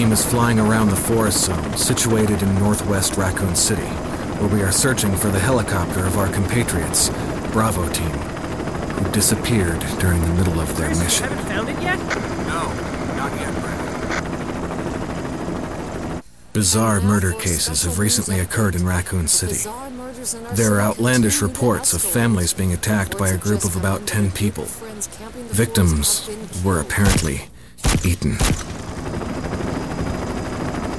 Team is flying around the forest zone situated in northwest Raccoon City, where we are searching for the helicopter of our compatriots, Bravo Team, who disappeared during the middle of their mission. Haven't found it yet? No, not yet, Brad. Bizarre murder cases have recently occurred in Raccoon City. There are outlandish reports of families being attacked by a group of about 10 people. Victims were apparently eaten.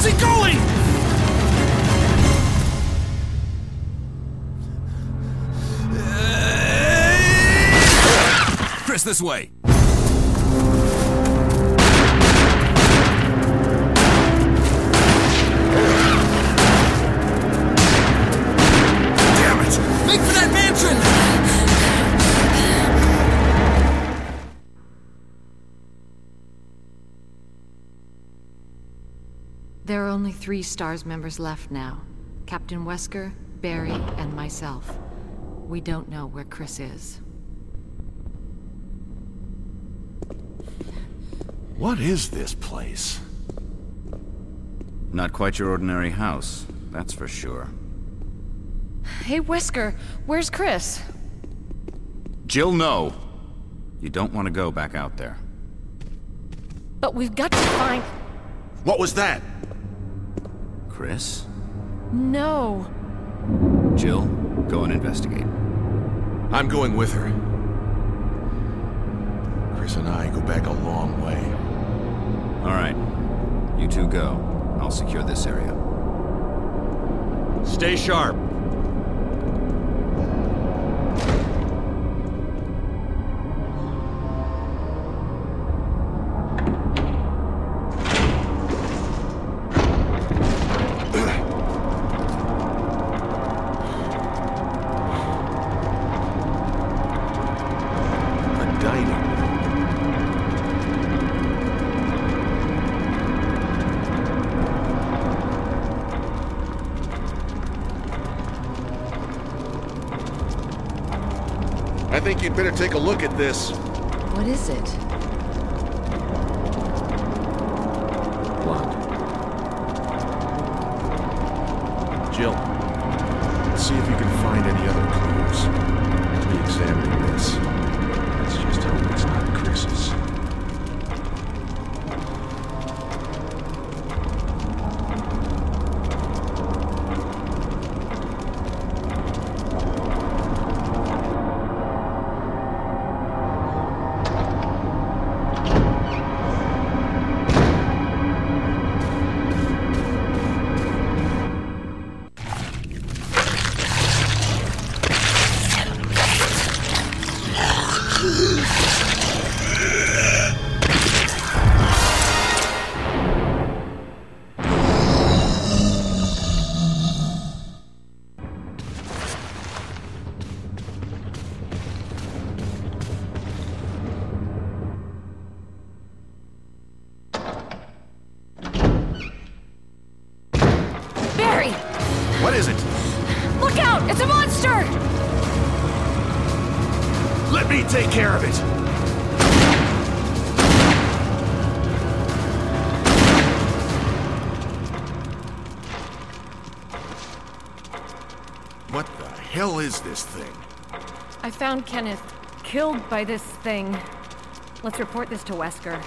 Where the hell's he going? Chris, this way. There are only three STARS members left now. Captain Wesker, Barry, and myself. We don't know where Chris is. What is this place? Not quite your ordinary house, that's for sure. Hey, Wesker, where's Chris? Jill, no! You don't want to go back out there. But we've got to find... What was that? Chris? No. Jill, go and investigate. I'm going with her. Chris and I go back a long way. All right. You two go. I'll secure this area. Stay sharp. I think you'd better take a look at this. What is it? Blood. Jill, see if you can find any other clues. Be examining What is it? Look out! It's a monster! Let me take care of it! What the hell is this thing? I found Kenneth, killed by this thing. Let's report this to Wesker.